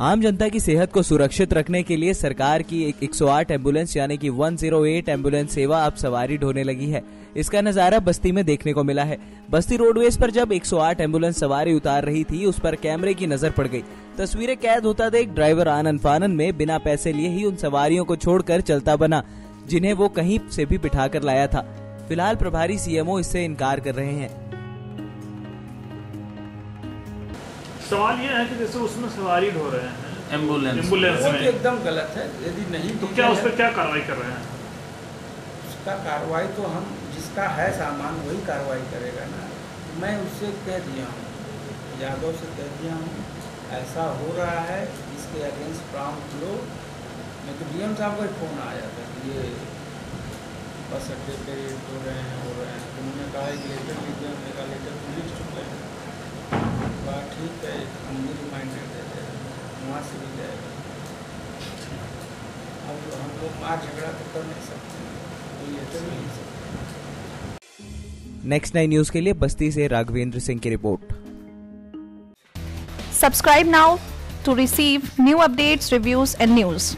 आम जनता की सेहत को सुरक्षित रखने के लिए सरकार की एक 108 एंबुलेंस, यानी कि 108 एंबुलेंस सेवा अब सवारी ढोने लगी है। इसका नज़ारा बस्ती में देखने को मिला है। बस्ती रोडवेज़ पर जब 108 एंबुलेंस सवारी उतार रही थी, उस पर कैमरे की नज़र पड़ गई। तस्वीरें कैद होता देख ड्राइवर आनंद फानन में बिना पैसे लिए ही उन सवारियों को छोड़कर चलता बना, जिन्हें वो कहीं से भी बिठाकर लाया था। फ़िलहाल प्रभारी सीएमओ इससे इनकार कर रहे हैं। सवाल ये है कि जैसे उसमें सवारी ढो रहे हैं एंबुलेंस एंबुलेंस तो में। एकदम गलत है यदि नहीं तो क्या उस पर क्या कार्रवाई कर रहे हैं? उसका कार्रवाई तो हम जिसका है सामान वही कार्रवाई करेगा ना। मैं उससे कह दिया हूँ यादव से कह दिया हूँ ऐसा हो रहा है इसके अगेंस्ट प्रॉम्प्ट लो। मैं तो डीएम साहब का फ़ोन आया था कि ये बस अड्डे पे हो रहे हैं हो रहे हैं। तो उन्होंने कहा एक लेटर लीजिए हमने कहा लेटर पुलिस चुप है कहा ठीक है हम भी रिमाइंडर देते हैं वहाँ से भी जाएगा अब हम लोग मार झगड़ा तो कर नहीं सकते कोई तो नहीं सकते नेक्स्ट नाइन न्यूज़ के लिए बस्ती से राघवेंद्र सिंह की report subscribe now to receive new updates reviews and news.